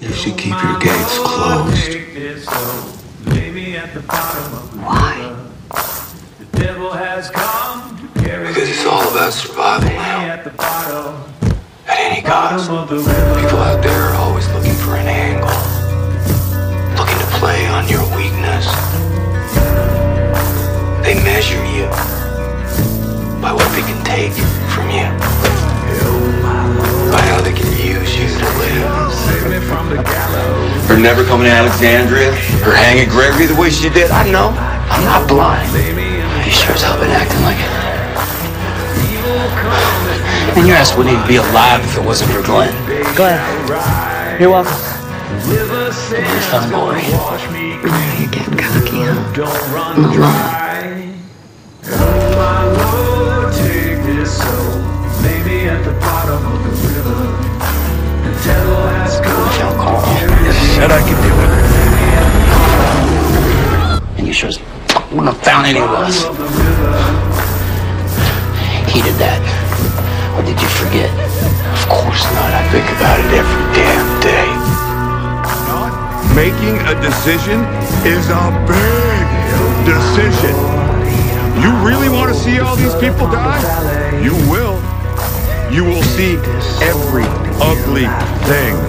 You should keep your gates closed. Why? Because it's all about survival now. At any cost. People out there are always looking for an angle. Looking to play on your weakness. Her never coming to Alexandria, her hanging Gregory the way she did. I know. I'm not blind. He sure as hell been acting like it. And your ass wouldn't even be alive if it wasn't for Glenn. Glenn, you're welcome. It's fun, boy. You're getting cocky, huh? I'm Said I could do it. And you sure as wouldn't have found any of us. He did that. Or did you forget? Of course not. I think about it every damn day. Making a decision is a big decision. You really want to see all these people die? You will. You will see every ugly thing.